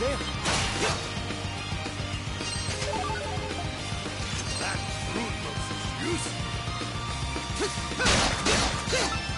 there. That fruit looks juicy.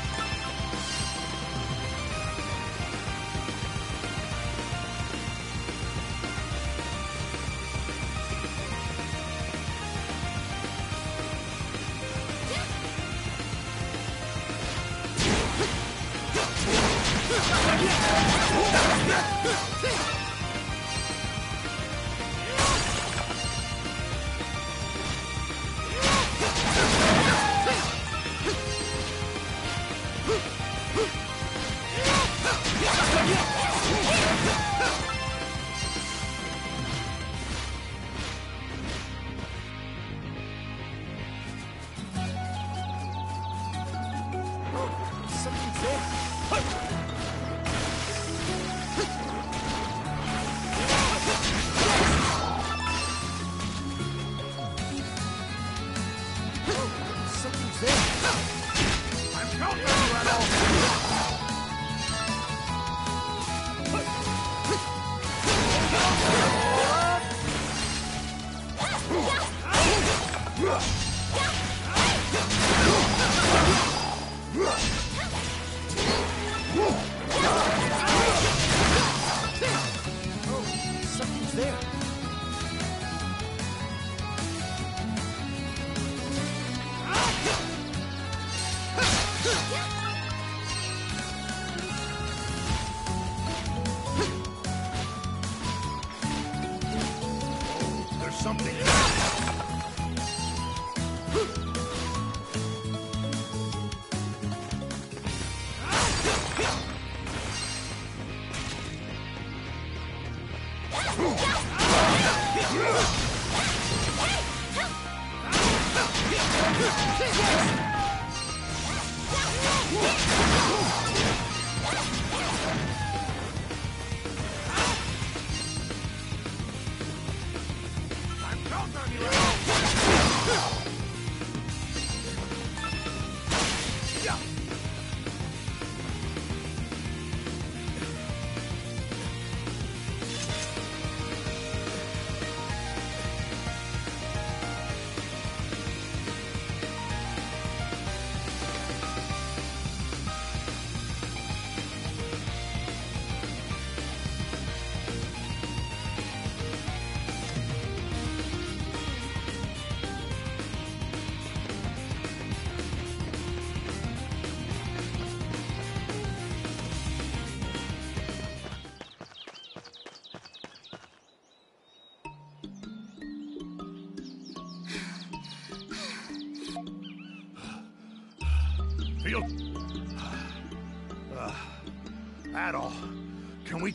something.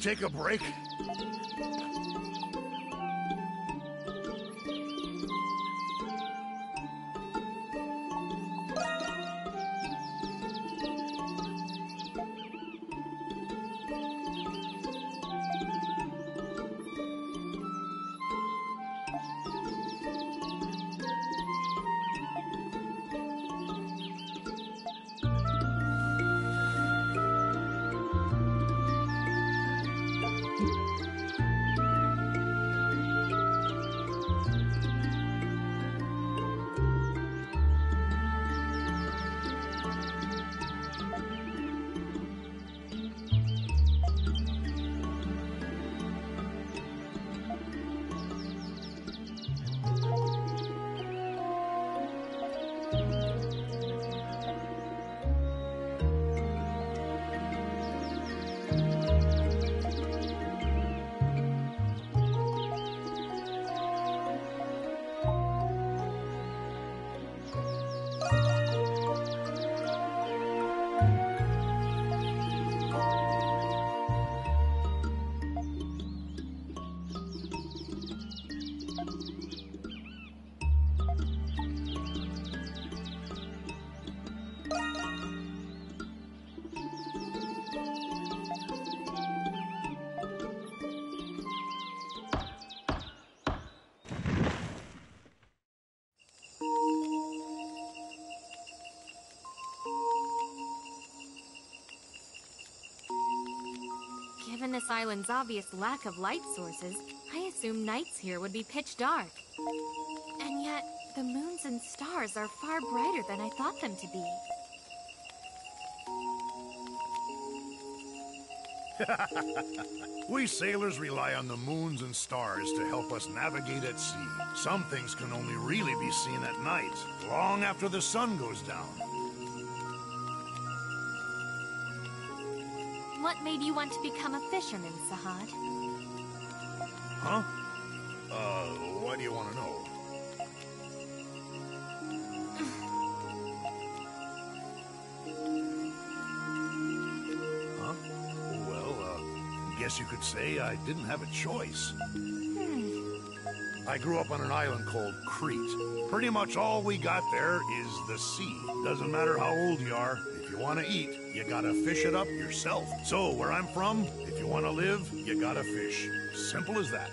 Take a break? Given this island's obvious lack of light sources, I assume nights here would be pitch dark. And yet, the moons and stars are far brighter than I thought them to be. We sailors rely on the moons and stars to help us navigate at sea. Some things can only really be seen at night, long after the sun goes down. Made you want to become a fisherman, Sahad? Huh? Uh, why do you want to know? Huh? Well, uh, guess you could say I didn't have a choice. I grew up on an island called Crete. Pretty much all we got there is the sea. Doesn't matter how old you are, if you want to eat, you gotta fish it up yourself. So, where I'm from, if you want to live, you gotta fish. Simple as that.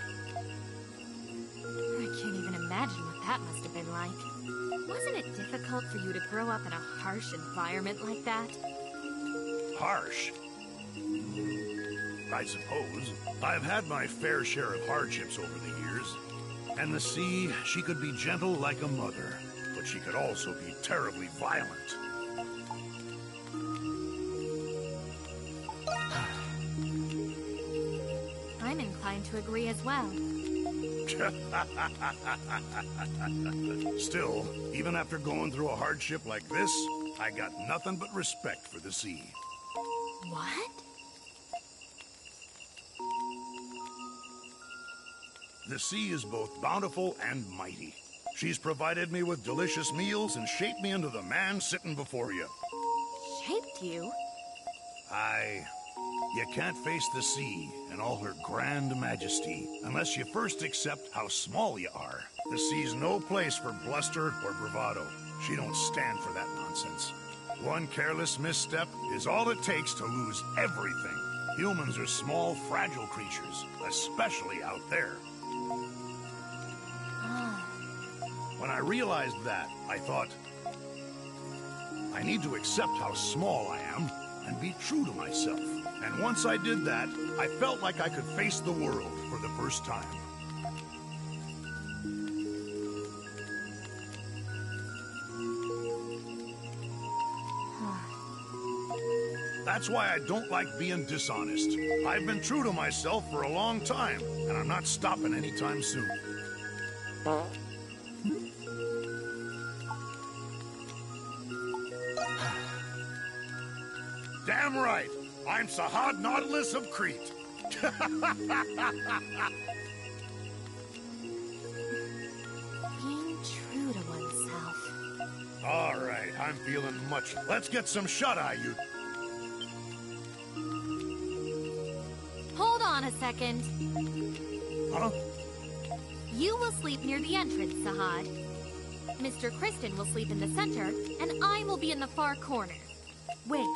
I can't even imagine what that must have been like. Wasn't it difficult for you to grow up in a harsh environment like that? Harsh. I suppose. I've had my fair share of hardships over the years. And the sea, she could be gentle like a mother, but she could also be terribly violent. To agree as well. Still, even after going through a hardship like this, I got nothing but respect for the sea. What? The sea is both bountiful and mighty. She's provided me with delicious meals and shaped me into the man sitting before you. Shaped you? I. You can't face the sea in all her grand majesty unless you first accept how small you are. The sea's no place for bluster or bravado. She don't stand for that nonsense. One careless misstep is all it takes to lose everything. Humans are small, fragile creatures, especially out there. When I realized that, I thought, I need to accept how small I am and be true to myself. And once I did that, I felt like I could face the world for the first time. That's why I don't like being dishonest. I've been true to myself for a long time, and I'm not stopping anytime soon. I'm Sahad Nautilus of Crete. being true to oneself. All right, I'm feeling much. Let's get some shut eye, you. Hold on a second. Huh? You will sleep near the entrance, Sahad. Mr. Christin will sleep in the center, and I will be in the far corner. Wait,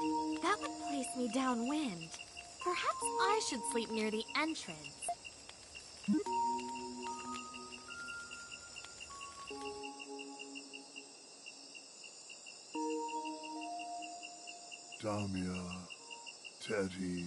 that would me downwind. Perhaps I should sleep near the entrance. Damia, Teddy.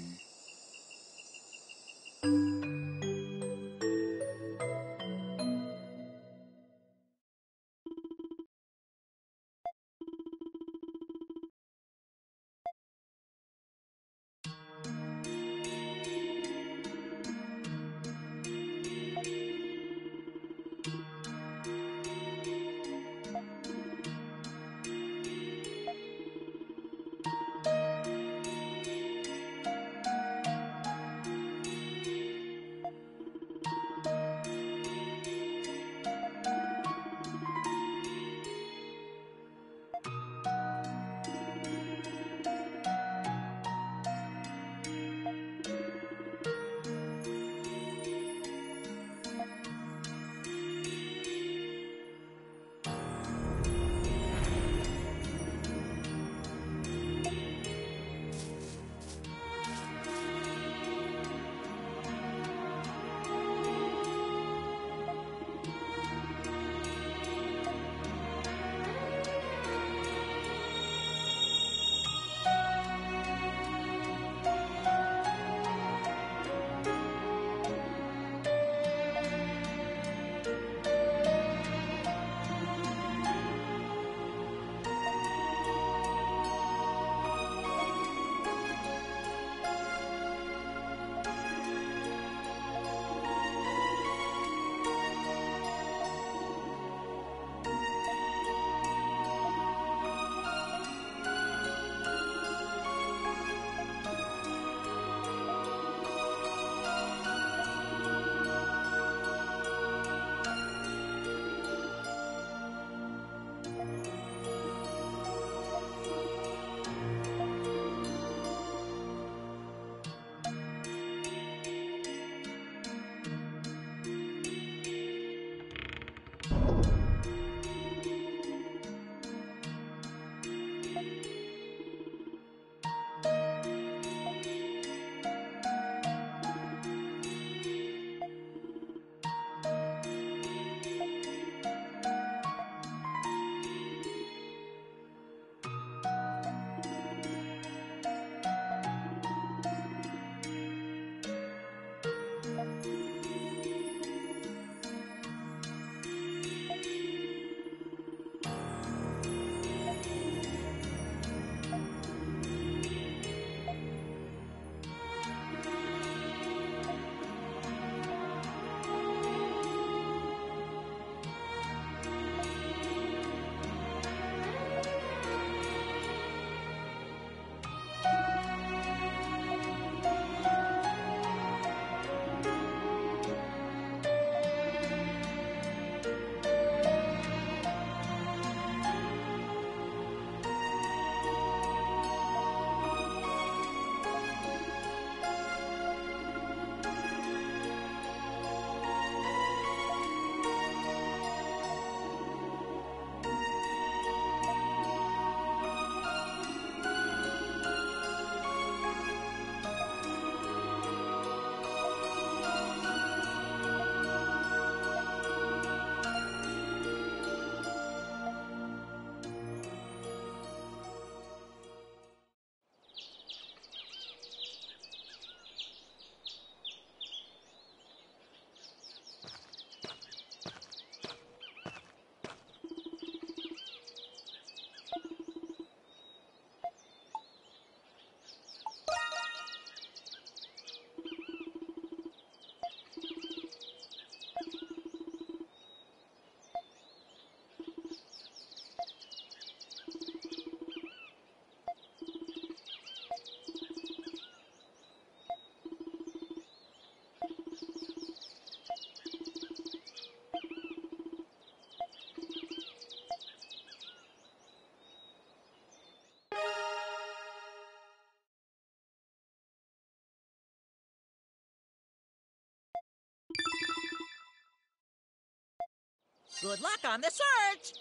Good luck on the search!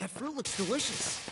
That fruit looks delicious.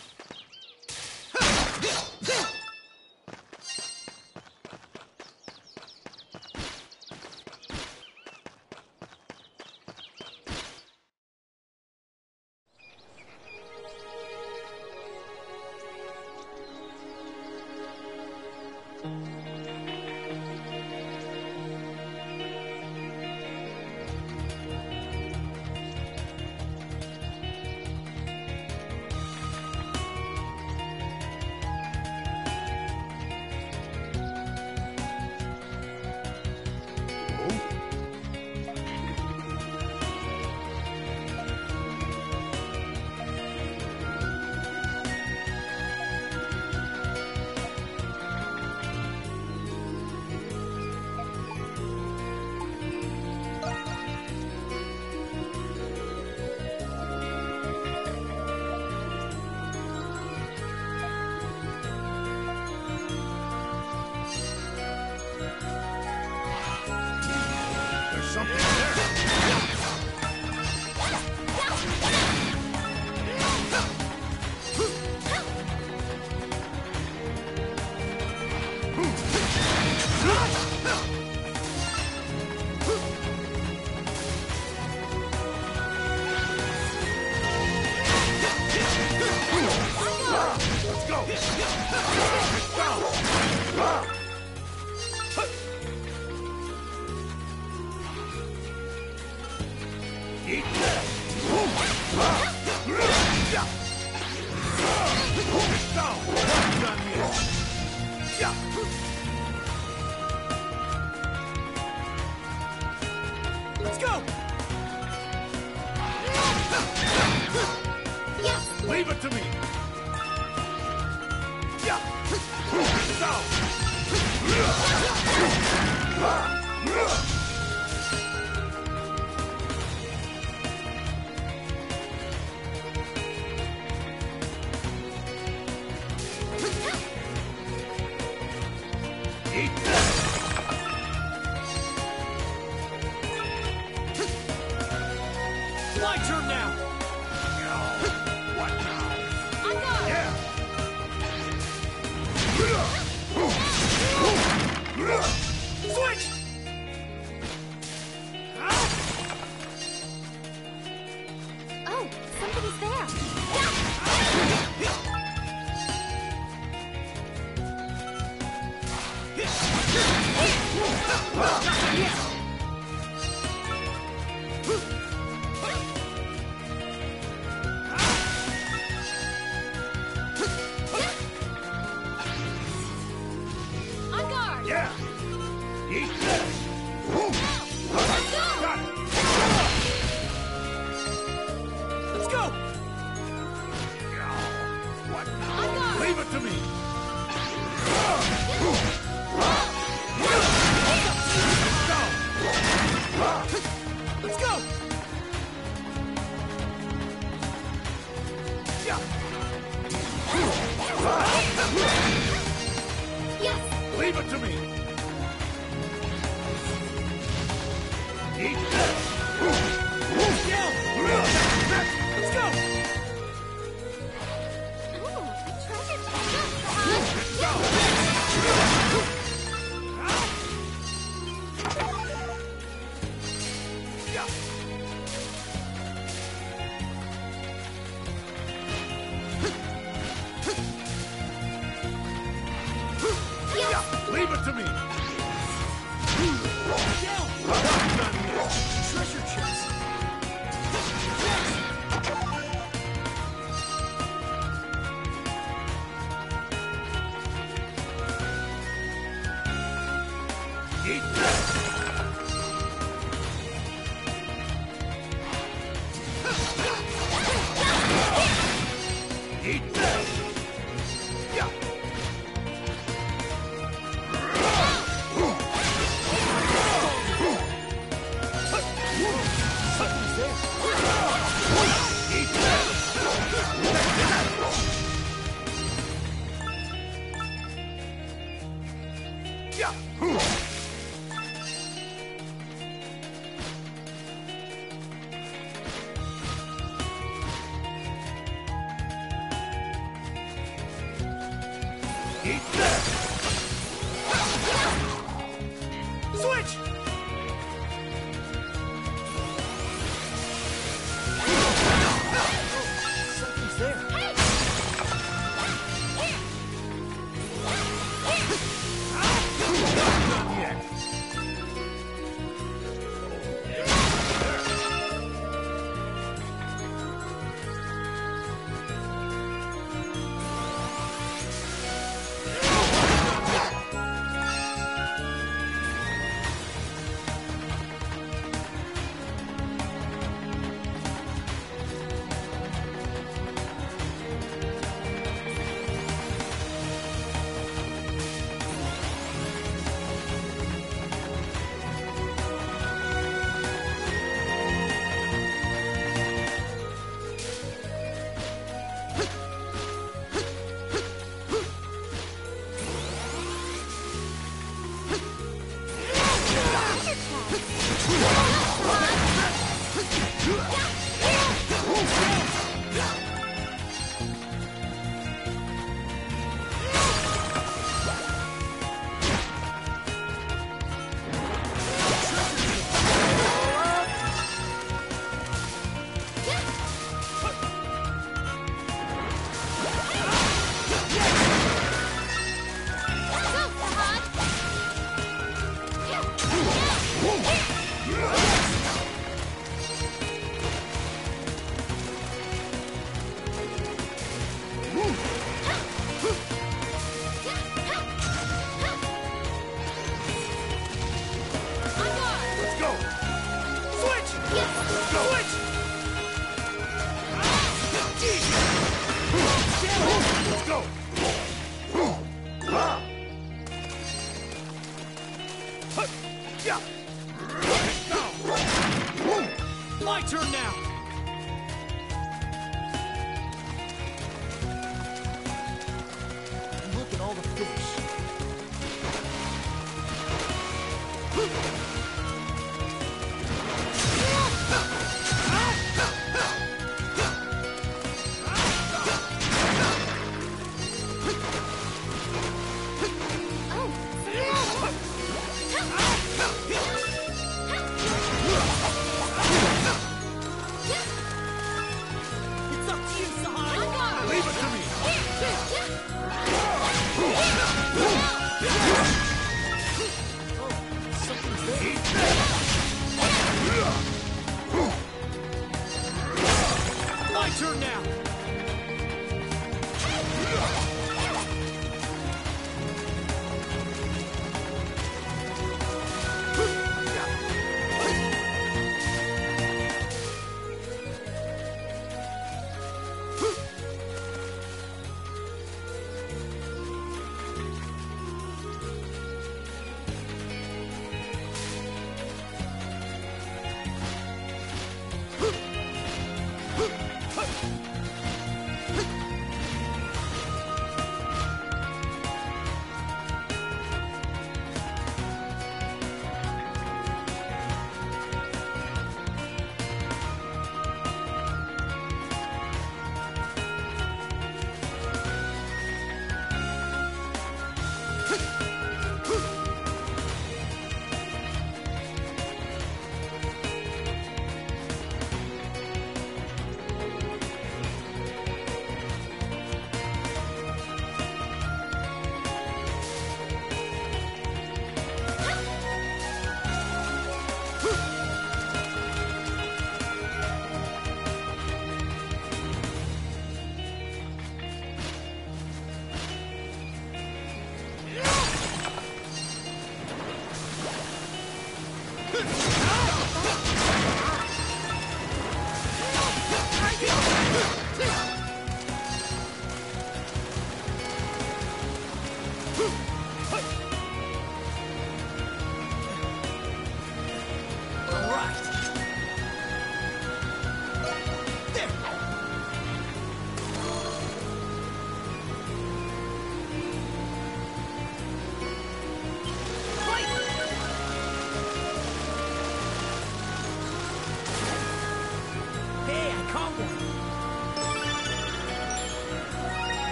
Huh?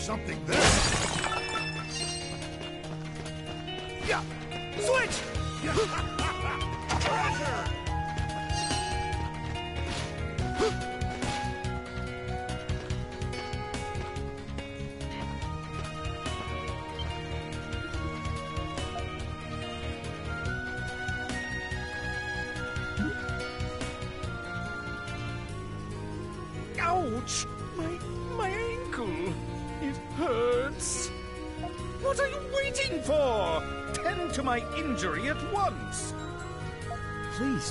Something there! Yeah! Switch! Pressure!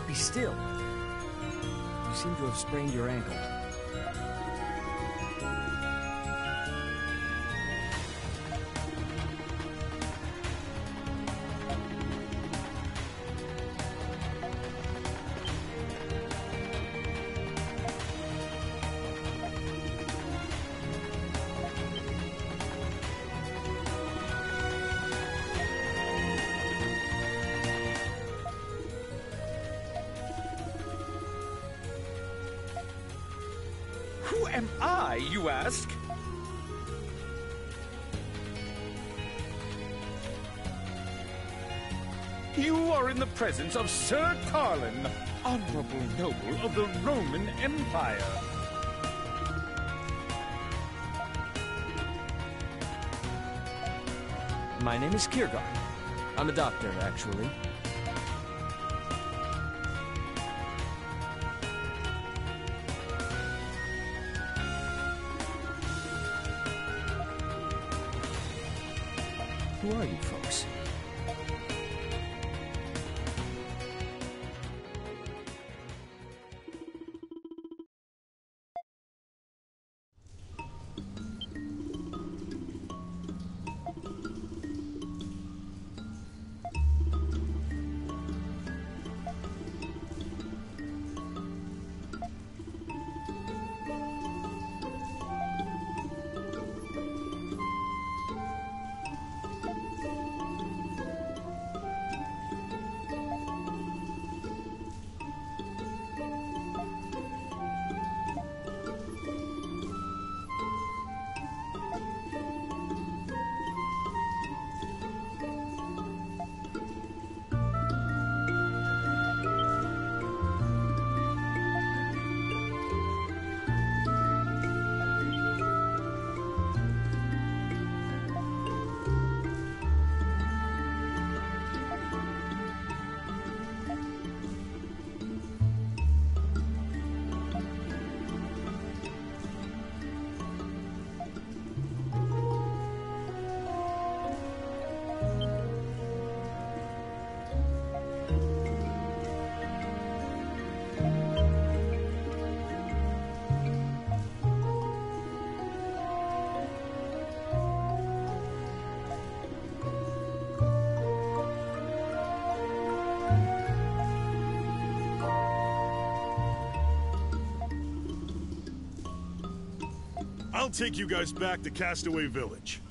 Be still. You seem to have sprained your ankle. Of Sir Carlan, honorable noble of the Romun Empire. My name is Kiergaard. I'm a doctor, actually. Who are you folks? I'll take you guys back to Castaway Village.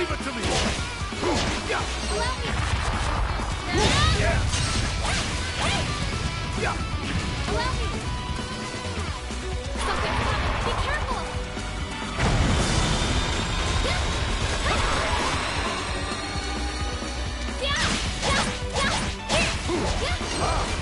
Leave it to me! Me! Allow me! Something's coming! Be careful! I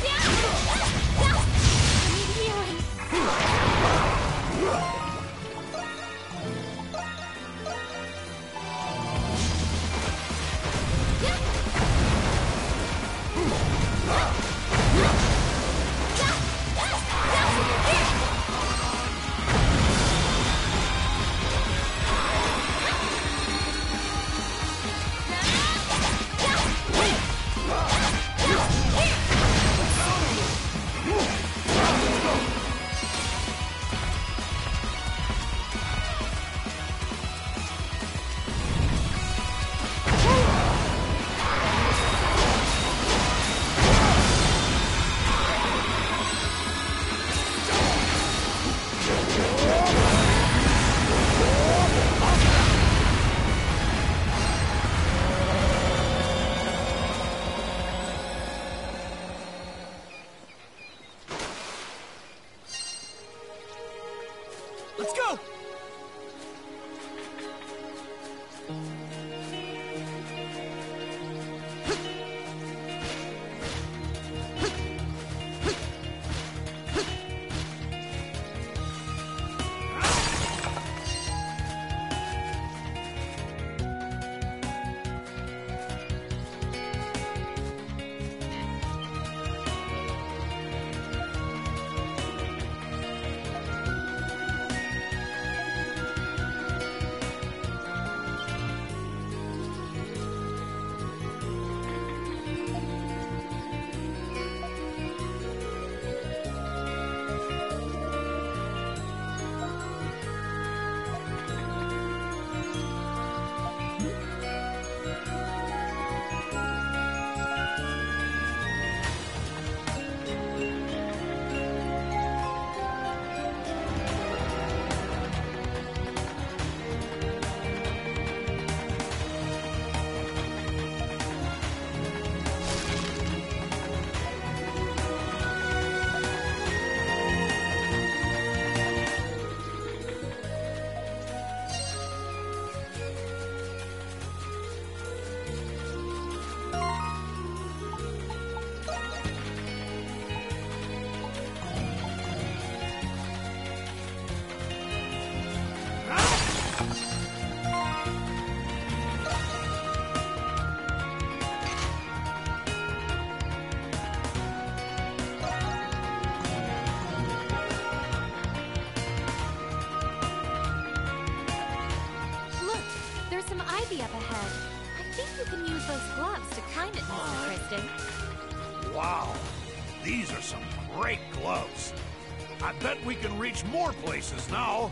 more places now.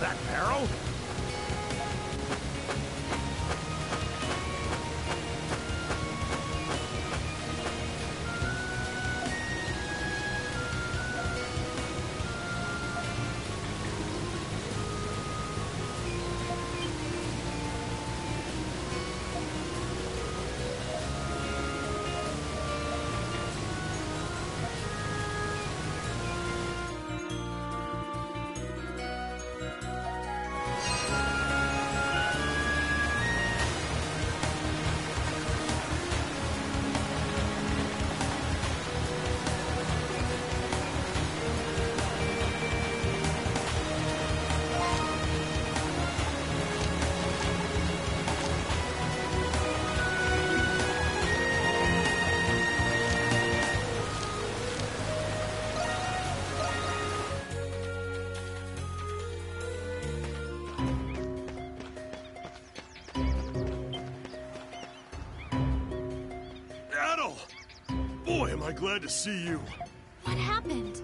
That Paro? Glad to see you. What happened?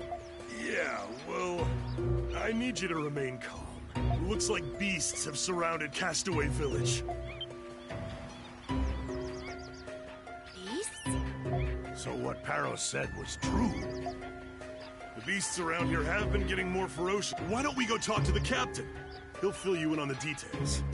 Yeah, well, I need you to remain calm. Looks like beasts have surrounded Castaway Village. Beasts? So what Paro said was true. The beasts around here have been getting more ferocious. Why don't we go talk to the captain? He'll fill you in on the details.